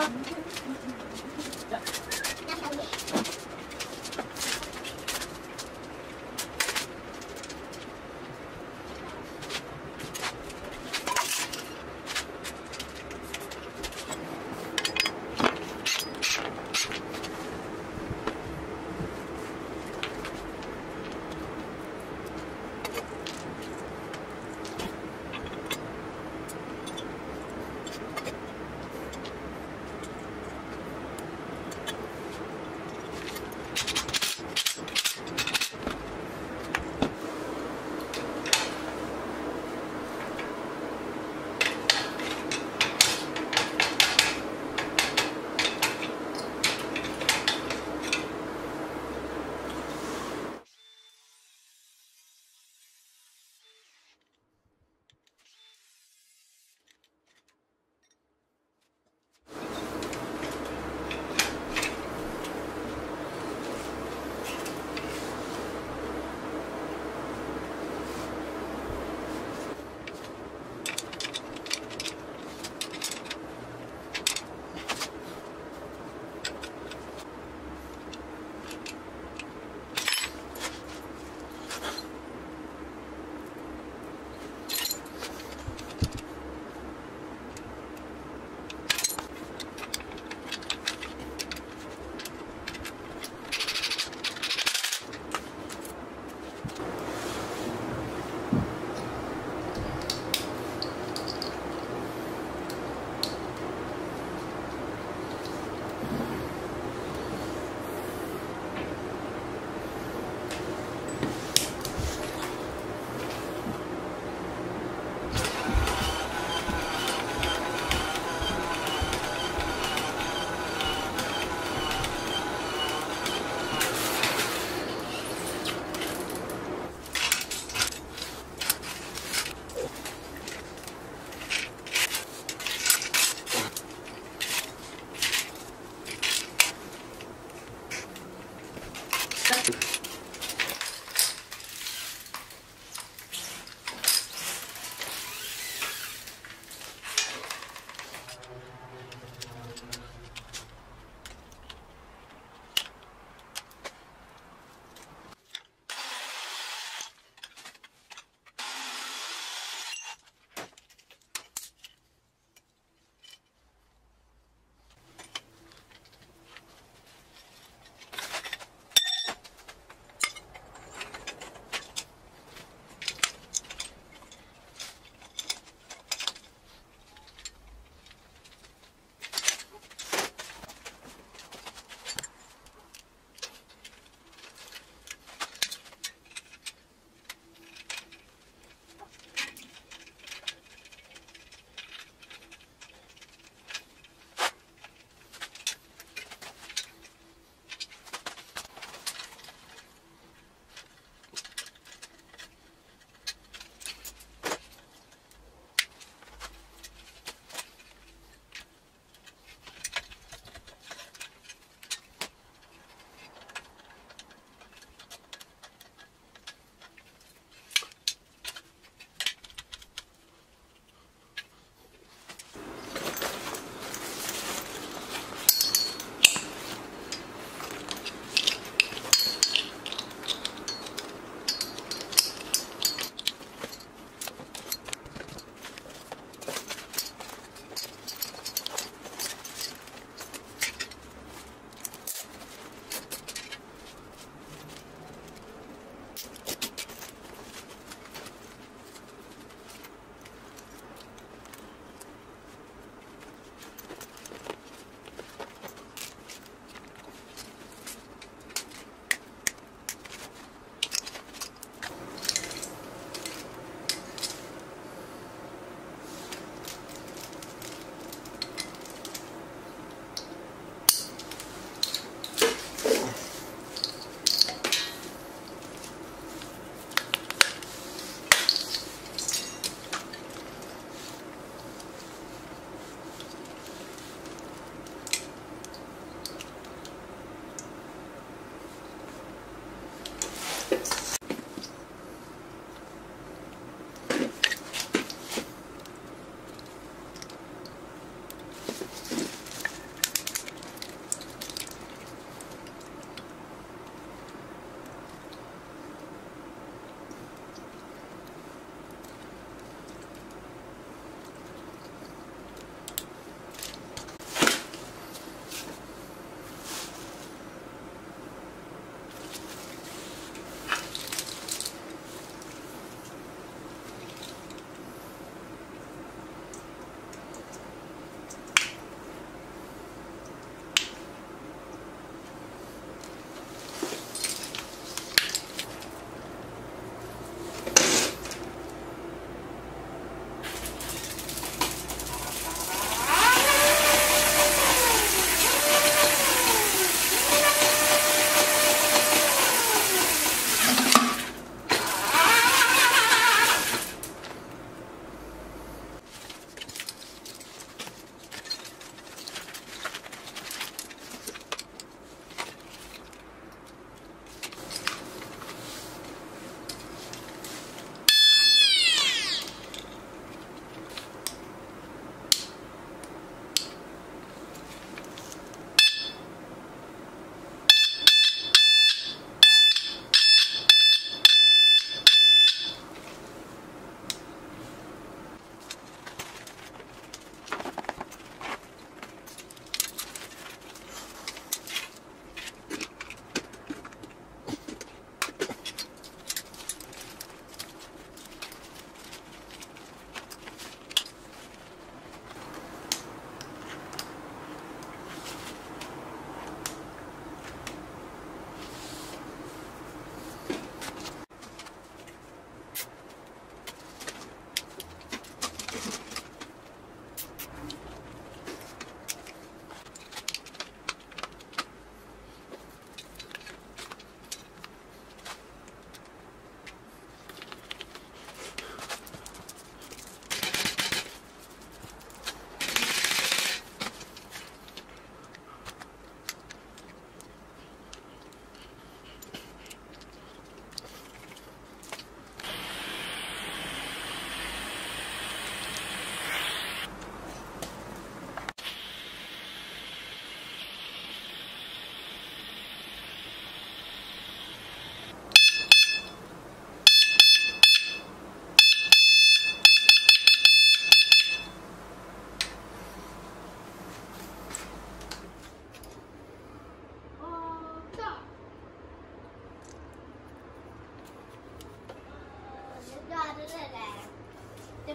フフフフ。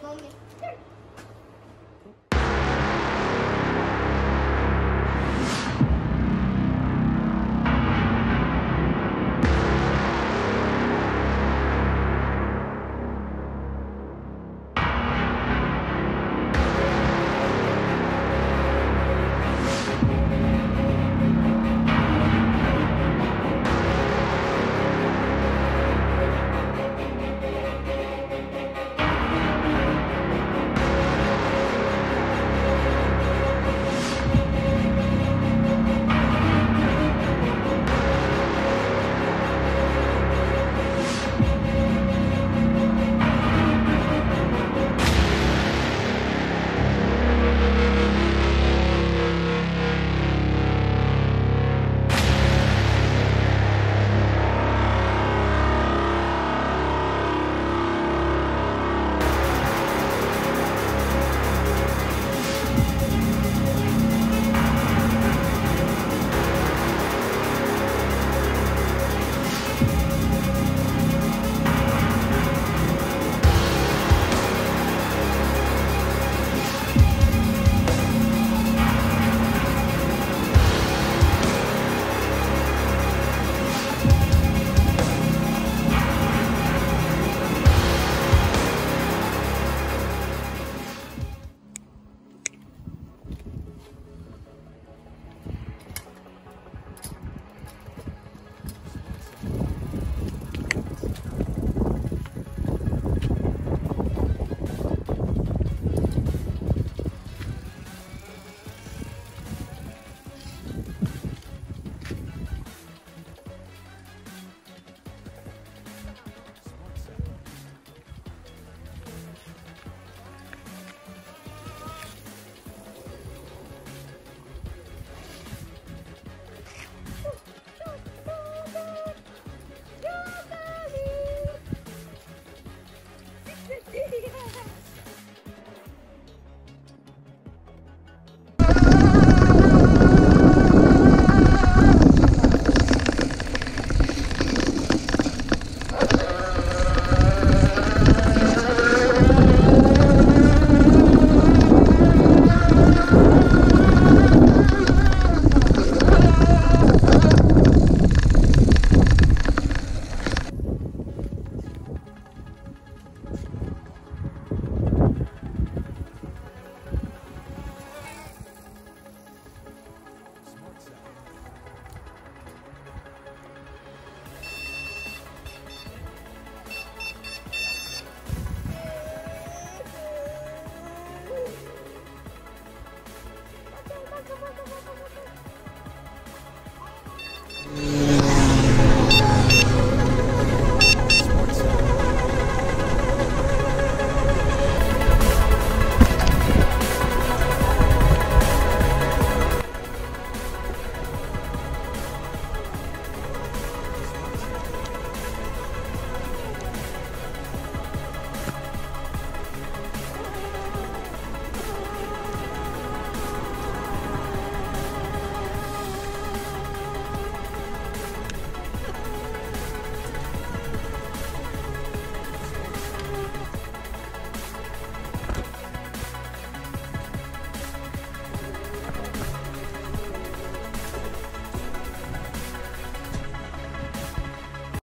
होंगे।